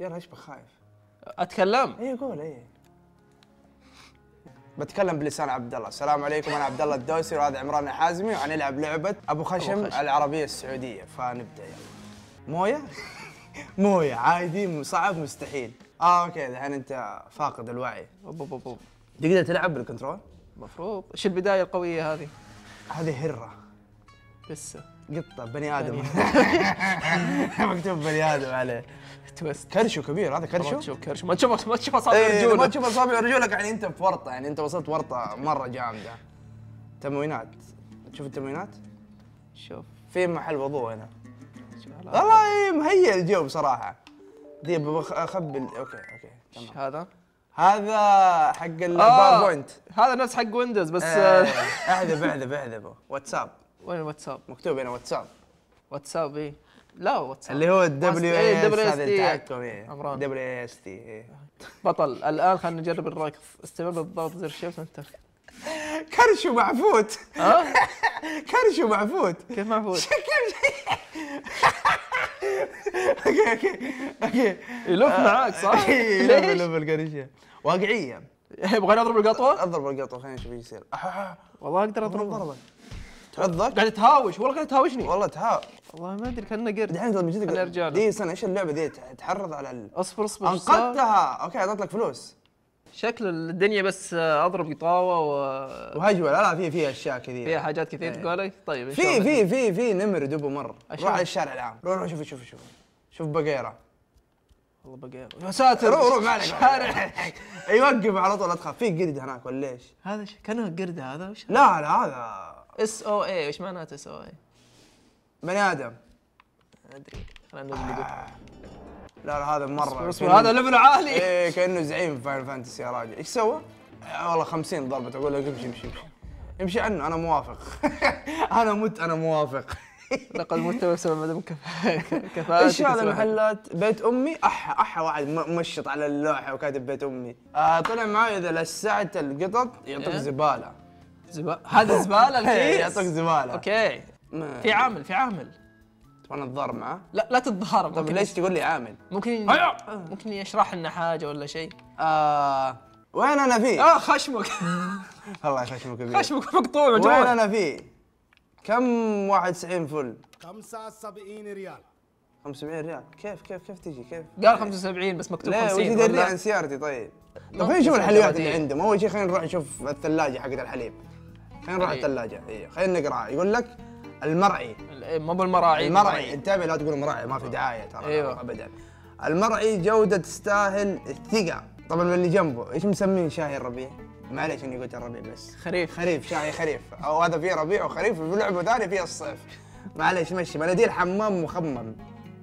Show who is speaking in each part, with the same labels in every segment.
Speaker 1: يلا إيش بك خايف؟
Speaker 2: أتكلم
Speaker 1: اي قول اي بتكلم بلسان عبد الله، السلام عليكم أنا عبد الله الدوسي وهذا عمران الحازمي وحنلعب لعبة أبو خشم,
Speaker 2: أبو خشم.
Speaker 1: العربية السعودية فنبدأ يلا. مويه؟ مويه عادي صعب مستحيل. آه okay الحين أنت فاقد الوعي.
Speaker 2: أوب أوب أوب.
Speaker 1: تقدر تلعب بال control؟
Speaker 2: المفروض إيش البداية القوية هذه
Speaker 1: هذه هرة
Speaker 2: لسه
Speaker 1: قطة بني آدم. مكتوب بني آدم عليه.
Speaker 2: twist
Speaker 1: كرشو كبير هذا
Speaker 2: ما
Speaker 1: كرشو؟
Speaker 2: تشوف كرش ما تشوف ما تشوف أصابع
Speaker 1: إيه لما
Speaker 2: رجوله
Speaker 1: تشوف أصابع رجولك يعني أنت في ورطة يعني أنت وصلت ورطة مرة جامدة. تموينات. تشوف التموينات؟
Speaker 2: شوف.
Speaker 1: في محل وضوء هنا. والله مهيئ الجو بصراحة. دي بخ- أخبي ال- okay
Speaker 2: okay
Speaker 1: تمام.
Speaker 2: هذا؟
Speaker 1: هذا حق ال PowerPoint
Speaker 2: هذا نفس حق Windows بس
Speaker 1: آه،
Speaker 2: آه،
Speaker 1: احذف احذف احذفه. واتساب
Speaker 2: وين الواتساب؟
Speaker 1: مكتوب هنا واتساب.
Speaker 2: واتساب اي لا واتساب.
Speaker 1: اللي هو الدبليو
Speaker 2: إيه،
Speaker 1: اس
Speaker 2: عمران.
Speaker 1: W S T A.
Speaker 2: بطل. الآن خلينا نجرب الركض استمر بالضغط زر shift وانت.
Speaker 1: كرشو معفوت كرشو معفوت
Speaker 2: كيف معفوت؟
Speaker 1: okay okay okay.
Speaker 2: يلف معاك صح؟
Speaker 1: ليش؟
Speaker 2: ليش؟
Speaker 1: لف القرشة واقعية.
Speaker 2: يبغى أضرب القطوة؟
Speaker 1: أضرب القطوة خلينا نشوف إيش يصير.
Speaker 2: والله أقدر
Speaker 1: اضرب ضربة تعضك
Speaker 2: قاعد تهاوش والله قاعد تهاوشني
Speaker 1: والله تها
Speaker 2: والله ما أدري كأنه قرد.
Speaker 1: دحين من
Speaker 2: أرجع له.
Speaker 1: دي سنة إيش اللعبة دي تحرض على ال...
Speaker 2: أصبر أصبر؟
Speaker 1: أنقذتها. أوكي أعطيت لك فلوس.
Speaker 2: شكل الدنيا بس آه، أضرب قطاوة وفيها
Speaker 1: وهجوة. لا لا في في أشياء كثيرة.
Speaker 2: حاجات كثير
Speaker 1: إيه.
Speaker 2: تقول طيب
Speaker 1: في. في في في نمر دبو مر. روح على الشارع العام روح روح شوف شوف شوف. شوف بقيرة.
Speaker 2: والله بقى يا ساتر.
Speaker 1: روح روح ما عليك
Speaker 2: شارع.
Speaker 1: يوقف على طول ادخل في قرد هناك ولا إيش؟
Speaker 2: هذا ش- كأنه قرد هذا وش؟
Speaker 1: لا لا هذا
Speaker 2: S O E إيش معناته S O E؟
Speaker 1: بني آدم.
Speaker 2: ما أدري خلينا نقلبه
Speaker 1: لا لا هذا مرة
Speaker 2: اصبر هذا level عالي.
Speaker 1: إيه كأنه زعيم Final Fantasy يا راجل. إيش سوى؟ آه، والله 50 ضربة أقول لك امشي امشي امشي. امشي عنه أنا موافق. أنا مت أنا موافق.
Speaker 2: لقد مت بسبب عدم كفاءة كفاءة
Speaker 1: إيش هذا المحلات؟ بيت أمي؟ أح أح واحد مشط على اللوحة وكاتب بيت أمي. آه طلع معي إذا لسعت القطط يعطيك
Speaker 2: إيه؟
Speaker 1: زبالة.
Speaker 2: زبالة هذا زبالة الكيس
Speaker 1: يعطيك زبالة
Speaker 2: okay
Speaker 1: ما-
Speaker 2: في عامل في عامل
Speaker 1: تبغى نتضارب معاه؟
Speaker 2: لا لا تتضارب
Speaker 1: طيب
Speaker 2: ممكن
Speaker 1: ليش تقول لي عامل؟
Speaker 2: ممكن
Speaker 1: هيا.
Speaker 2: ممكن يشرح لنا حاجة ولا شيء
Speaker 1: آه وين أنا فيه؟
Speaker 2: آه خشمك
Speaker 1: الله يخشمك كبير
Speaker 2: خشمك مقطوع
Speaker 1: وين أنا فيه؟ كم 91 فل؟
Speaker 3: 75 ريال
Speaker 1: 500 ريال كيف كيف كيف تجي كيف؟
Speaker 2: قال 75 بس مكتوب
Speaker 1: ليه
Speaker 2: 50
Speaker 1: وش يدري عن سيارتي طيب؟ طيب خلينا نشوف الحلويات اللي. عندهم، أول شيء خلينا نروح نشوف الثلاجة حقت الحليب. خلينا نروح
Speaker 2: حليب.
Speaker 1: الثلاجة، أيوه خلينا نقراها، يقول لك المرعي،
Speaker 2: مو بالمراعي
Speaker 1: المرعي. انتبه لا تقول مرعي ما في دعاية ترى
Speaker 2: أيوه.
Speaker 1: ابدا. المرعي جودة تستاهل الثقة، طبعا اللي جنبه إيش مسمين شاي الربيع؟ معليش إني قلت الربيع بس.
Speaker 2: خريف.
Speaker 1: خريف شاي خريف. أو هذا فيه ربيع وخريف وفي لعبة ثانية فيها الصيف. معليش مشي. مناديل حمام مخمم.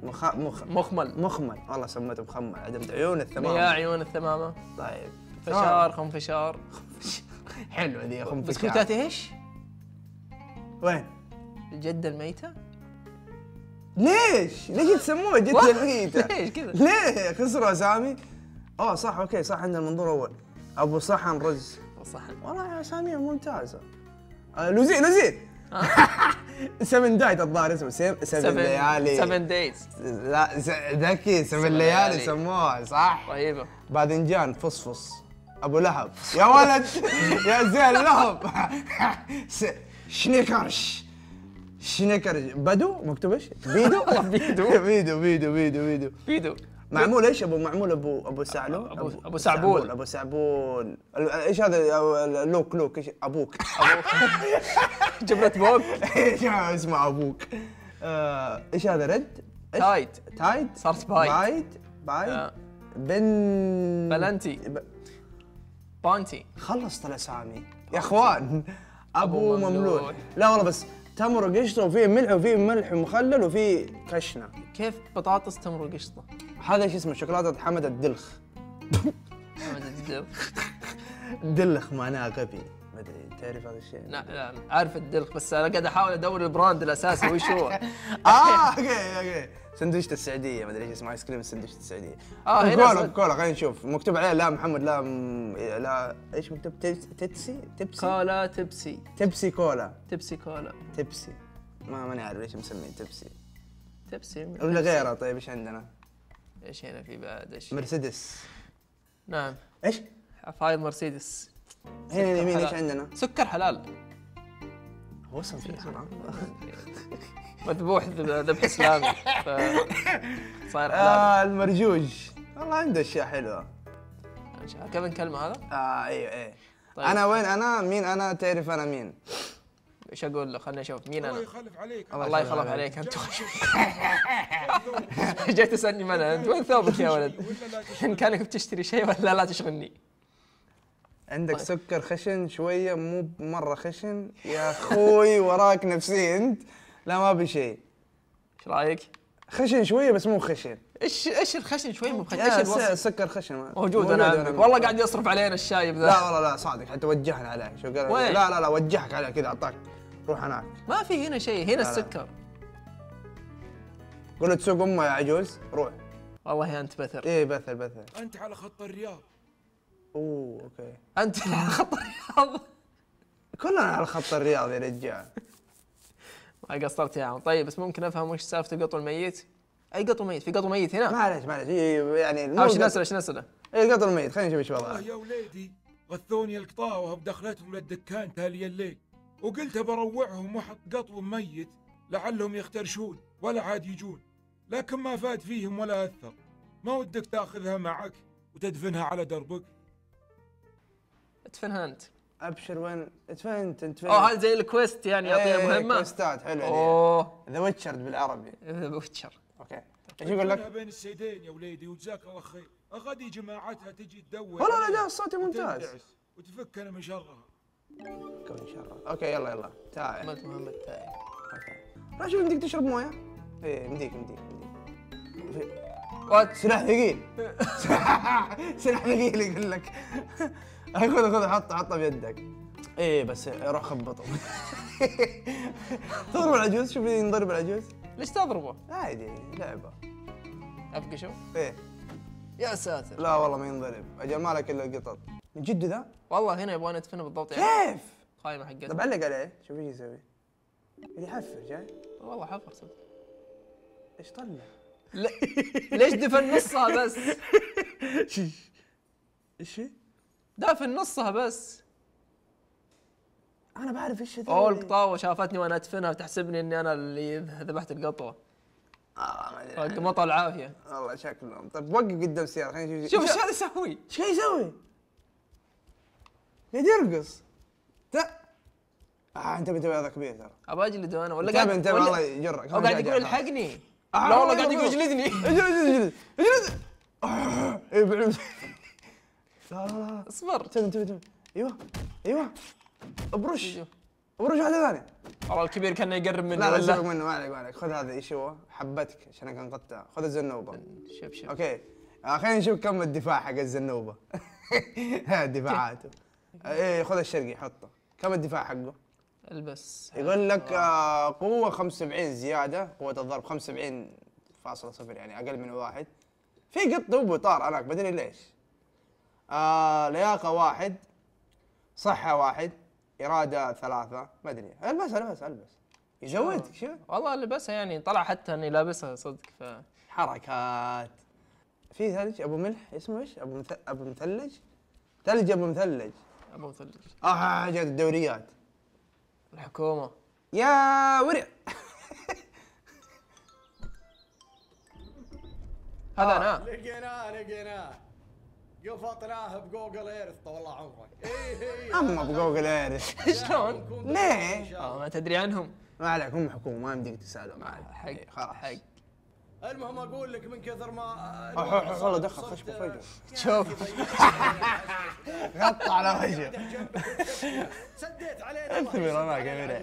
Speaker 1: مخ... مخ...
Speaker 2: مخمل.
Speaker 1: مخمل. والله سميته مخمل. عدمت عيون
Speaker 2: يا
Speaker 1: الثمام
Speaker 2: عيون الثمامة.
Speaker 1: طيب.
Speaker 2: فشار خم فشار
Speaker 1: حلوة ذي خم فشار.
Speaker 2: بسكوتات إيش؟
Speaker 1: وين؟
Speaker 2: الجدة الميتة؟
Speaker 1: ليش؟ ليش تسموه جدة الميتة؟
Speaker 2: ليش كذا؟
Speaker 1: ليه؟ خسروا أسامي؟ أوه صح okay صح عندنا المنظور أول أبو صحن رز
Speaker 2: صح
Speaker 1: والله اساميهم ممتازة آه لوزين لوزين 7 Days الظاهر اسمه 7 ليالي
Speaker 2: 7 Days
Speaker 1: لا ذكي سبع
Speaker 2: سبع
Speaker 1: ليالي
Speaker 2: ليالي.
Speaker 1: سموها صح
Speaker 2: رهيبة
Speaker 1: باذنجان فصفص أبو لهب. يا ولد يا زين لهب. شنيكرش. شنيكرش. بدو؟ مكتوب إيش؟ بيدو؟
Speaker 2: بيدو.
Speaker 1: بيدو بيدو بيدو بيدو.
Speaker 2: بيدو.
Speaker 1: معمول إيش؟ أبو معمول أبو أبو سعلو
Speaker 2: أبو- أبو سعبول.
Speaker 1: أبو سعبول إيش هذا؟ لوك لوك. إيش؟ أبوك.
Speaker 2: جبنة بوب
Speaker 1: إيش اسمه أبوك. آه، إيش هذا؟ رد؟ إيش؟
Speaker 2: تايد.
Speaker 1: تايد؟
Speaker 2: صارت بايت؟
Speaker 1: بايد بايد
Speaker 2: آه.
Speaker 1: بن
Speaker 2: بلنتي.
Speaker 1: ب-
Speaker 2: بانتي
Speaker 1: خلصت الاسامي يا أخوان
Speaker 2: أبو
Speaker 1: مملوح
Speaker 2: مملوح.
Speaker 1: لا والله بس تمر وقشطة وفيه ملح وفيه ملح مخلل وفيه كشنه
Speaker 2: كيف بطاطس تمر وقشطة؟
Speaker 1: هذا إيش اسمه؟ شوكولاتة حمد الدلخ.
Speaker 2: ما أدري.
Speaker 1: دلخ معناها غبي. ما أدري. تعرف هذا الشيء؟
Speaker 2: لا لا عارف الدلخ بس أنا قاعد أحاول أدور ال brand الأساسي وش هو
Speaker 1: آه okay okay. سندويشة السعودية ما أدري إيش اسمه آيس كريم سندويشة السعودية.
Speaker 2: هنا
Speaker 1: كولا كولا خلينا نشوف. مكتوب عليه لا محمد لا م... لا إيش مكتوب؟ تبس- تبسي تبسي
Speaker 2: كولا تبسي
Speaker 1: تبسي كولا.
Speaker 2: تبسي كولا.
Speaker 1: تبسي ما ماني عارف ليش مسمين تبسي
Speaker 2: تبسي
Speaker 1: ولا غيرها طيب إيش عندنا؟
Speaker 2: إيش هنا في بعد؟ إيش؟
Speaker 1: مرسيدس.
Speaker 2: نعم.
Speaker 1: إيش؟
Speaker 2: فايض مرسيدس.
Speaker 1: هنا اليمين
Speaker 2: إيش.
Speaker 1: عندنا؟
Speaker 2: سكر حلال.
Speaker 1: هو أصلا في
Speaker 2: مذبوح ذب- ذبح اسلامي صاير حلال.
Speaker 1: آه المرجوج. والله عنده أشياء حلوة.
Speaker 2: كيف نكلمه هذا؟
Speaker 1: آه أيوه إيه.
Speaker 2: طيب.
Speaker 1: أنا وين؟ أنا مين؟ أنا تعرف أنا مين.
Speaker 2: إيش أقول؟ له خليني أشوف. مين
Speaker 4: الله
Speaker 2: أنا؟
Speaker 4: يخلف عليك.
Speaker 2: الله يخلف عليك. أنت جاي تسألني من أنت وين ثوبك يا ولد؟ إن كانك بتشتري شيء ولا لا تشغلني.
Speaker 1: عندك
Speaker 2: طيب.
Speaker 1: سكر خشن شوية مو مرة خشن. يا أخوي وراك نفسي أنت. لا ما بشيء
Speaker 2: إيش رأيك؟
Speaker 1: خشن شوية بس مو خشن.
Speaker 2: إيش إيش الخشن شوي؟ مو خشن. إيش
Speaker 1: س-
Speaker 2: الوصف؟
Speaker 1: سكر خشن.
Speaker 2: موجود أنا. عندك والله قاعد يصرف علينا الشايب ذا.
Speaker 1: لا والله لا صادق. حتى وجهنا عليه. شو قال؟
Speaker 2: وين؟
Speaker 1: لا لا لا وجهك عليه كذا أعطاك. روح هناك.
Speaker 2: ما في هنا شيء. هنا
Speaker 1: لا.
Speaker 2: السكر.
Speaker 1: قول تسوق امه يا عجوز روح
Speaker 2: والله انت بثر
Speaker 1: إيه بثل بثل
Speaker 4: انت على خط الرياض
Speaker 1: أوه okay.
Speaker 2: أنت خط الرياض.
Speaker 1: كلنا على خط الرياض يا رجال.
Speaker 2: ما قصرت يا عم. طيب بس ممكن أفهم وش سالفة القطو الميت؟ أي قطو ميت في قطو ميت هنا؟
Speaker 1: معلش معلش يعني إيش
Speaker 2: نسأله إيش نسأله؟
Speaker 1: إيه القطو الميت خلينا نشوف إيش
Speaker 4: والله
Speaker 1: وضعه
Speaker 4: يا وليدي غثوني القطاوة بدخلتهم للدكان تالي الليل. وقلت بروعهم واحط قطو ميت لعلهم يخترشون ولا عاد يجون. لكن ما فاد فيهم ولا أثر. ما ودك تأخذها معك وتدفنها على دربك.
Speaker 2: ادفنها انت
Speaker 1: أبشر وين؟ ادفنت إنت
Speaker 2: أوه هذا زي ال quest يعني يعطينا
Speaker 1: إيه،
Speaker 2: مهمة.
Speaker 1: quest ات حلوة دي
Speaker 2: أوه.
Speaker 1: The Witcher بالعربي.
Speaker 2: Witcher
Speaker 1: okay. إيش يقول لك؟
Speaker 4: بين السيدين يا وليدي وجزاك الله خير. غدي جماعتها تجي تدور.
Speaker 1: والله لا الصوت ممتاز.
Speaker 4: وتفكنا من شرها
Speaker 1: كون الله okay يلا يلا. تعال.
Speaker 2: عملت مهمه تاعي
Speaker 1: okay. روح شوف يمديك تشرب موية؟ إيه يمديك يمديك يمديك.
Speaker 2: what
Speaker 1: سلاح ثقيل. سلاح ثقيل يقول لك. خذ خذ حطه حطه بيدك. إيه بس روح خبطه تضرب العجوز؟ شوف ينضرب العجوز.
Speaker 2: ليش تضربه؟
Speaker 1: عادي لعبة.
Speaker 2: افقشه
Speaker 1: إيه.
Speaker 2: يا ساتر.
Speaker 1: لا والله ما ينضرب. أجل مالك إلا القطط. من جد ذا؟
Speaker 2: والله هنا يبغى ندفنه بالضبط يعني.
Speaker 1: كيف؟
Speaker 2: قائمه حقتنا
Speaker 1: طب علق عليه. شوف إيش يسوي. يحفر جاي.
Speaker 2: والله حفر صدق.
Speaker 1: إيش طلع؟
Speaker 2: ليش دفن نصها بس؟
Speaker 1: إيش؟
Speaker 2: دافن نصها بس.
Speaker 1: أنا بعرف إيش
Speaker 2: اوه القطاوه شافتني وأنا أدفنها وتحسبني إني أنا اللي ذبحت القطوة.
Speaker 1: آه ما
Speaker 2: العافية.
Speaker 1: والله شكلهم طيب وقف قدام السيارة خلينا نشوف.
Speaker 2: شوف إيش هذا يسوي؟
Speaker 1: إيش قاعد يسوي؟ قاعد يرقص. تا آه أنت بتبي هذا كبير ترى.
Speaker 2: ابى أجلده أنا ولا
Speaker 1: انتبه
Speaker 2: قاعد
Speaker 1: انتبه
Speaker 2: ولا-
Speaker 1: الله يجرك.
Speaker 2: أو قاعد يقول الحقني.
Speaker 1: آه،
Speaker 2: لا والله
Speaker 1: والله
Speaker 2: قاعد يقول. اجلدني.
Speaker 1: اجلد اجلد اجلد. آه، لا لا
Speaker 2: اصبر.
Speaker 1: انتبه انتبه انتبه أيوه أيوه. أبرش.
Speaker 2: شوف.
Speaker 1: أبرش واحدة ثانية.
Speaker 2: والله الكبير كان يقرب مني
Speaker 1: لا لا سيبك منه ما عليك ما عليك. خذ هذا إيش هو؟ حبتك عشان كان قطع. خذ الزنوبة.
Speaker 2: شوف شوف.
Speaker 1: أوكي. آه، خلينا نشوف كم الدفاع حق الزنوبة. ها دفاعاته. إيه خذ الشرقي حطه. كم الدفاع حقه؟
Speaker 2: ألبس.
Speaker 1: يقول لك آه. قوة 75 زيادة قوة الضرب 75.0 يعني أقل من واحد. في قط دوبه طار هناك بدري ليش. آه لياقة واحد صحة واحد إرادة ثلاثة ما أدري. ألبس ألبس ألبس. يزودك شوف
Speaker 2: والله لبسها يعني طلع حتى إني لابسها صدق ف
Speaker 1: حركات. في ثلج؟ أبو ملح؟ اسمه إيش؟ أبو مث... أبو مثلج؟ ثلج أبو مثلج.
Speaker 2: أبو مثلج.
Speaker 1: آه حاجات الدوريات.
Speaker 2: الحكومة.
Speaker 1: يا ورع
Speaker 2: هذا أنا.
Speaker 3: لقيناه لقيناه. قفطناه ب Google Earth طول عمرك. اي اي
Speaker 1: أما ب Google Earth.
Speaker 2: شلون؟
Speaker 1: ليه؟
Speaker 2: ما تدري عنهم.
Speaker 1: ما عليك هم حكومة ما يمديك تسالهم
Speaker 2: حق
Speaker 1: إيه، خلاص.
Speaker 2: حق.
Speaker 3: المهم أقول لك من كثر ما
Speaker 1: والله دخل خشبه فجأة
Speaker 2: شوف.
Speaker 1: غطى على وجهه.
Speaker 3: سديت علينا.
Speaker 1: انتبه هناك يا مريح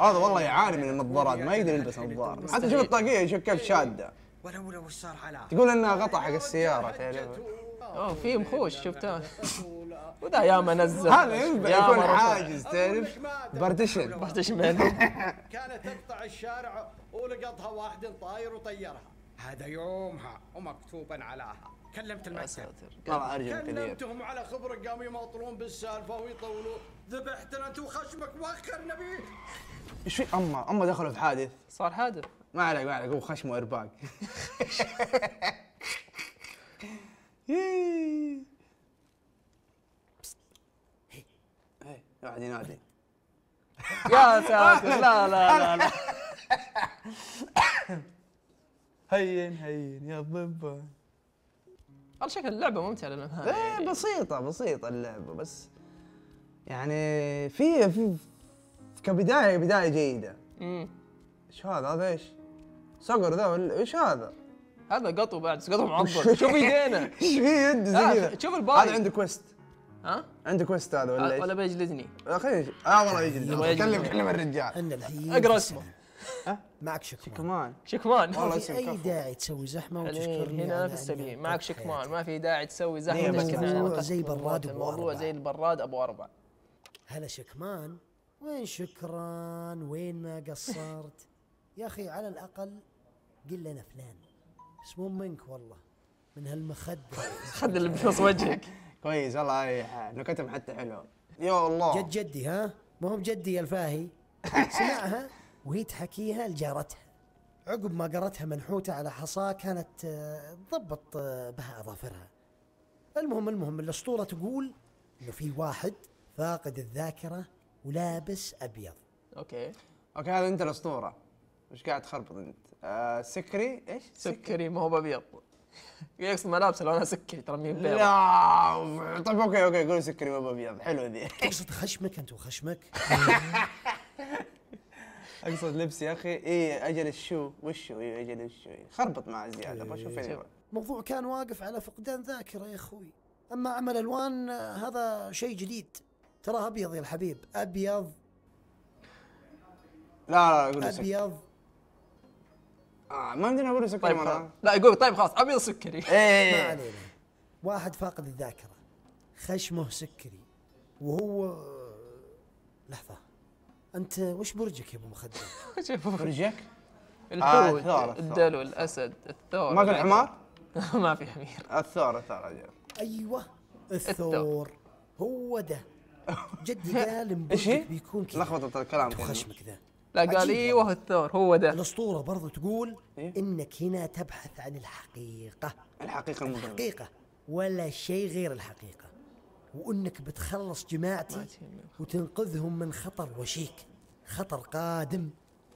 Speaker 1: هذا والله يعاني من النظارات ما يقدر يلبس نظاره حتى شوف الطاقية شوف كيف شادة.
Speaker 3: ولو لو وش صار على
Speaker 1: تقول إنها غطى حق السيارة تعرف.
Speaker 2: أوه في مخوش شفتها. وذا يا ما نزل.
Speaker 1: هذا ينفع يكون. حاجز تعرف؟ بارتيشن.
Speaker 2: بارتشمن
Speaker 3: كانت تقطع الشارع ولقطها واحد طاير وطيرها. هذا يومها ومكتوبا علاها كلمت
Speaker 2: يا
Speaker 3: المكتب كلمتهم على خبرك قاموا يماطلون بالسالفة ويطولون ذبحتنا أنت وخشمك واخرنا بيك
Speaker 1: إيش في اما أما دخلوا في حادث.
Speaker 2: صار حادث.
Speaker 1: ما عليك ما عليك هو واحد ينادي
Speaker 2: يا ساتر. لا لا لا لا.
Speaker 1: هين هين يا الضبان
Speaker 2: على شكل اللعبة ممتعة لنا
Speaker 1: إيه يعني بسيطة بسيطة اللعبة بس يعني في في كبداية بداية جيدة.
Speaker 2: امم
Speaker 1: إيش هذا؟ هذا إيش؟ صقر ذا إيش هذا؟
Speaker 2: هذا قطو بعد قطو معضل شوف ايدينا.
Speaker 1: إيش في يد زي
Speaker 2: آه،
Speaker 1: كذا؟
Speaker 2: شوف الباي
Speaker 1: هذا عنده quest
Speaker 2: ها؟
Speaker 1: عنده quest هذا ولا
Speaker 2: آه،
Speaker 1: إيش؟
Speaker 2: ولا
Speaker 1: بيجلدني أخي آه،, آه والله
Speaker 2: يجلد
Speaker 1: كلم كلم الرجال.
Speaker 2: أقرأ اسمه.
Speaker 5: معك شكمان.
Speaker 1: شكمان.
Speaker 2: شكمان.
Speaker 1: والله
Speaker 5: في
Speaker 1: أي
Speaker 5: داعي تسوي
Speaker 2: زحمة
Speaker 5: وتشكرني
Speaker 2: هنا في السليم. معك شكمان. ما في داعي تسوي
Speaker 1: إيه،
Speaker 2: زحمة
Speaker 5: الموضوع زي براد
Speaker 2: الموضوع زي البراد أبو أربع
Speaker 5: هلا شكمان. وين شكرا وين ما قصرت؟ يا أخي على الأقل قل لنا فلان. بس مو منك والله من هالمخدة.
Speaker 2: المخدة اللي بنص وجهك.
Speaker 1: كويس والله نكتهم حتى حلوة. يا الله.
Speaker 5: جد جدي ها؟ ما هو جدي الفاهي. سمعها وهي تحكيها لجارتها. عقب ما قرتها منحوتة على حصاة كانت آه، تضبط آه، بها أظافرها. المهم المهم الأسطورة تقول إنه في واحد فاقد الذاكرة ولابس أبيض.
Speaker 2: okay.
Speaker 1: okay هذا أنت الأسطورة. وش قاعد تخربط انت؟ آه سكري؟ إيش؟
Speaker 2: سكري. ما هو ابيض يقصد ملابس لونها سكري ترى مين بيض؟
Speaker 1: لا طيب okay okay قول سكري ما هو أبيض. حلو ذي.
Speaker 5: تقصد خشمك أنت وخشمك.
Speaker 1: أقصد لبس يا أخي. اي أجل الشو. وشو اي أجل الشو. خربط مع زيادة أبغى أشوف إيه،
Speaker 5: الموضوع كان واقف على فقدان ذاكرة يا أخوي. أما عمل ألوان آه، هذا شيء جديد. تراه أبيض يا الحبيب. أبيض.
Speaker 1: لا لا قول
Speaker 5: أبيض.
Speaker 1: آه، ما عندنا أقول سكري
Speaker 2: طيب
Speaker 1: مرة.
Speaker 2: لا يقول طيب خلاص أبيض سكري.
Speaker 5: إيه،,
Speaker 1: إيه،, إيه ما
Speaker 5: علينا. واحد فاقد الذاكرة خشمه سكري وهو لحظة أنت وش برجك يا أبو مخدر؟
Speaker 2: وش
Speaker 1: برجك؟
Speaker 2: الحوت الدلو الاسد الثور
Speaker 1: ما في حمار؟
Speaker 2: ما في حمير.
Speaker 1: الثور الثور
Speaker 5: أيوه الثور. هو ده. جدي قال مبرجك بيكون كذا.
Speaker 1: لخبطت الكلام.
Speaker 5: خشمك ذا.
Speaker 2: لا قال
Speaker 5: اي
Speaker 2: وهو الثور هو ده.
Speaker 5: الأسطورة برضو تقول
Speaker 1: إيه؟
Speaker 5: إنك هنا تبحث عن الحقيقة.
Speaker 1: الحقيقة المجرد.
Speaker 5: الحقيقة ولا شيء غير الحقيقة. وإنك بتخلص جماعتي وتنقذهم من خطر وشيك خطر قادم.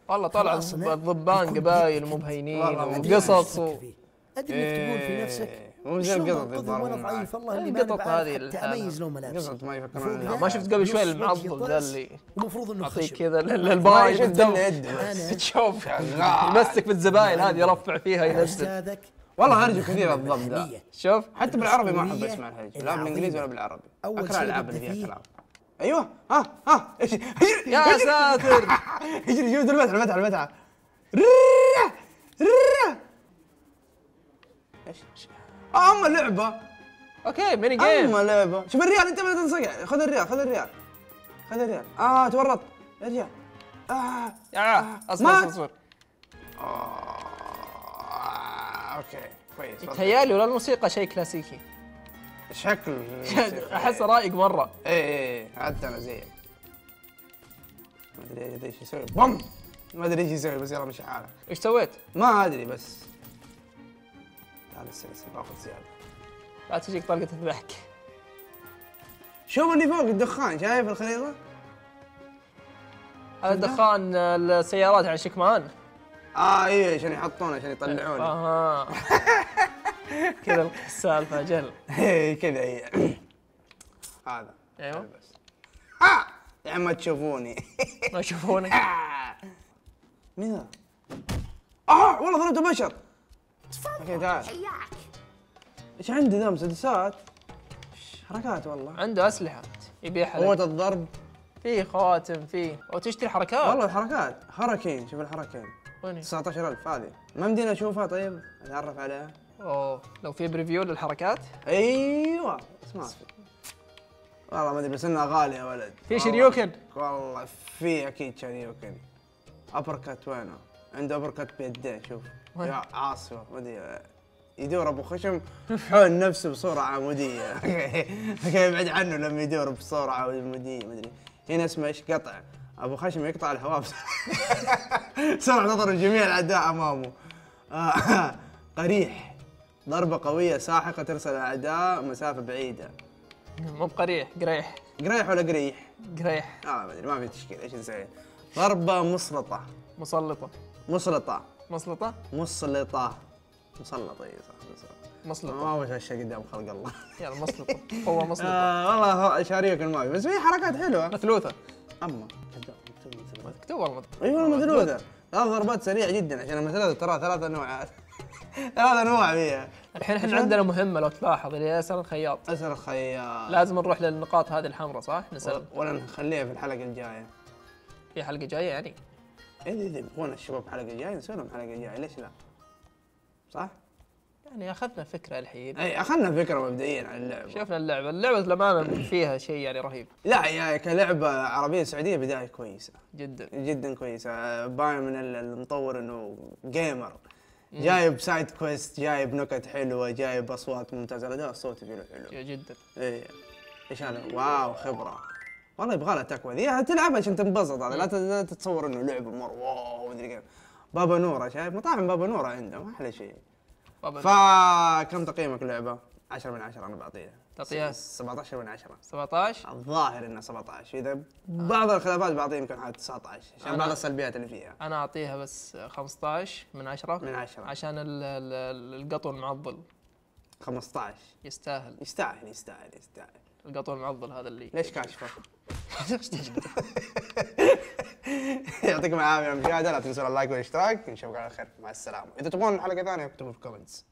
Speaker 2: والله طلع الضبان قبايل
Speaker 1: مو
Speaker 5: بهينين
Speaker 2: وقصص
Speaker 5: أدري إنك تقول في نفسك
Speaker 1: إيه.
Speaker 5: وجاب قطط
Speaker 1: ولا
Speaker 5: ضعيف؟ والله إني
Speaker 2: القطط هذه
Speaker 5: أميز لهم
Speaker 1: ملابس ما يفكرون
Speaker 2: ما شفت قبل شوي المعضل ذا اللي
Speaker 5: المفروض إنه خشب.
Speaker 2: كذا
Speaker 1: الباي
Speaker 2: قدام تشوف يمسك بالزبايل هذه يرفع فيها ينزل.
Speaker 1: والله هرجه كثير الضب ذا
Speaker 2: شوف
Speaker 1: حتى بالعربي ما
Speaker 5: أحب
Speaker 1: أسمع الهرجه لا
Speaker 5: بالإنجليزي
Speaker 1: ولا بالعربي. اكره الالعاب اللي فيها كلام أيوه. ها ها.
Speaker 2: يا ساتر.
Speaker 1: اجري جيب المدعه المدعه المدعه إيش
Speaker 2: أما لعبة. okay
Speaker 1: mini game أما لعبة. شوف الريال أنت ما تنصقع يعني. خذ الريال خذ الريال. خذ الريال. آه تورط. ارجع آه.
Speaker 2: آه. أصبر
Speaker 1: أصبر.
Speaker 2: اصبر
Speaker 1: okay. كويس.
Speaker 2: تهيالي ولا الموسيقى شيء كلاسيكي.
Speaker 1: شكل
Speaker 2: احسه رايق مرة.
Speaker 1: إيه إيه, إيه. حتى أنا زيك ما أدري إيش يسوي. بوم! ما أدري إيش يسوي بس يلا مشي حاله
Speaker 2: إيش سويت؟
Speaker 1: ما أدري بس. تعال السلسل باخذ زيادة.
Speaker 2: لا تجيك طلقة الضحك.
Speaker 1: شوف اللي فوق؟ الدخان شايف الخريطة؟
Speaker 2: هذا دخان السيارات على شكمان.
Speaker 1: آه إيه عشان يحطونه عشان يطلعونه.
Speaker 2: أها كذا السالفة أجل
Speaker 1: إيه كذا هي هذا.
Speaker 2: أيوه.
Speaker 1: بس. ها! يا عم ما تشوفوني.
Speaker 2: ما يشوفونك
Speaker 1: مين ذا؟ آه والله ضربته بشر. okay تعال. إيش عندي ذا مسدسات؟ إيش حركات والله.
Speaker 2: عنده أسلحة. يبيعها
Speaker 1: قوة. الضرب.
Speaker 2: في خواتم في. وتشتري حركات.
Speaker 1: والله الحركات. حركين شوف الحركين.
Speaker 2: وين
Speaker 1: 19000 هذه. ما مدينا أشوفها طيب؟ أتعرف عليها.
Speaker 2: أوه. لو في preview للحركات؟
Speaker 1: أيوه. بس ما في. والله ما أدري بس إنها غالية يا ولد.
Speaker 2: في. Shoryuken؟
Speaker 1: والله في أكيد Shoryuken. uppercut وينه؟ عنده uppercut بيدين شوف؟ يا عاصفة ما ادري يدور أبو خشم حول نفسه بصوره عموديه كيف يبعد عنه لما يدور بصوره عموديه ما ادري هنا اسمه إيش؟ قطع. أبو خشم يقطع الهواء. بس- سرعه نظر جميع الأعداء أمامه. قريح. ضربة قوية ساحقة ترسل الأعداء مسافة بعيدة.
Speaker 2: مو بقريح قريح.
Speaker 1: قريح ولا قريح؟
Speaker 2: قريح.
Speaker 1: آه ما أدري ما في تشكيل. إيش نسوي؟ ضربة مسلطة
Speaker 2: مسلطة.
Speaker 1: مسلطة.
Speaker 2: مسلطة؟
Speaker 1: مسلطة. مسلطة إي صح مسلطة.
Speaker 2: مسلطة.
Speaker 1: ما أبغى هالشيء قدام خلق الله.
Speaker 2: يلا مسلطة. قوة مسلطة.
Speaker 1: آه والله هو شاريكم ما في بس في حركات حلوة.
Speaker 2: مثلوثة.
Speaker 1: أما.
Speaker 2: مكتوب والله.
Speaker 1: أيوه مدلوذة ثلاث ضربات سريع جدا عشان المثلث ترى ثلاث أنواع. ثلاث أنواع فيها.
Speaker 2: الحين إحنا عندنا مهمة لو تلاحظ اللي هي اسأل الخياط.
Speaker 1: أسر الخياط.
Speaker 2: لازم نروح للنقاط هذه الحمراء صح؟ نسأل.
Speaker 1: ولا نخليها في الحلقة الجاية.
Speaker 2: في حلقة جاية يعني.
Speaker 1: إذا إذا يبغون الشباب حلقة جاية نسوي لهم حلقة جاية. ليش لا؟ صح؟
Speaker 2: يعني أخذنا فكرة الحين.
Speaker 1: إي أخذنا فكرة مبدئيا عن اللعبة.
Speaker 2: شفنا اللعبة. اللعبة للأمانة فيها شيء يعني رهيب.
Speaker 1: لا يا كلعبة عربية سعودية بداية كويسة.
Speaker 2: جدا.
Speaker 1: جدا كويسة. باين من ال- المطور إنه gamer جايب side quest جايب نكت حلوة جايب أصوات ممتازة. الأداء الصوتي فيه حلو.
Speaker 2: جدا.
Speaker 1: إيه إيش هذا wow خبرة. والله يبغى لها تكوى ذي تلعب عشان تنبسط هذا لا تتصور إنه لعبة مرة wow مدري كيف. بابا نورة شايف؟ مطاعم بابا نورة عندهم أحلى شيء.
Speaker 2: بابا
Speaker 1: فكم تقييمك اللعبة؟ 10 من 10 أنا بعطيها
Speaker 2: تعطيها؟
Speaker 1: س- 17 من 10
Speaker 2: 17
Speaker 1: الظاهر إنه 17 إذا بعض الخلافات بعطيه يمكن حوالي 19 عشان بعض السلبيات اللي فيها.
Speaker 2: أنا أعطيها بس 15 من 10
Speaker 1: من 10
Speaker 2: عشان ال- ال- القطو المعضل.
Speaker 1: 15
Speaker 2: يستاهل.
Speaker 1: يستاهل يستاهل يستاهل.
Speaker 2: القطو المعضل هذا اللي
Speaker 1: ليش كاشفة؟ يعطيكم العافية على المشاهده لا تنسوا ال like والاشتراك نشوفكم على خير مع السلامة إذا تبغون حلقة ثانية اكتبوا في ال comments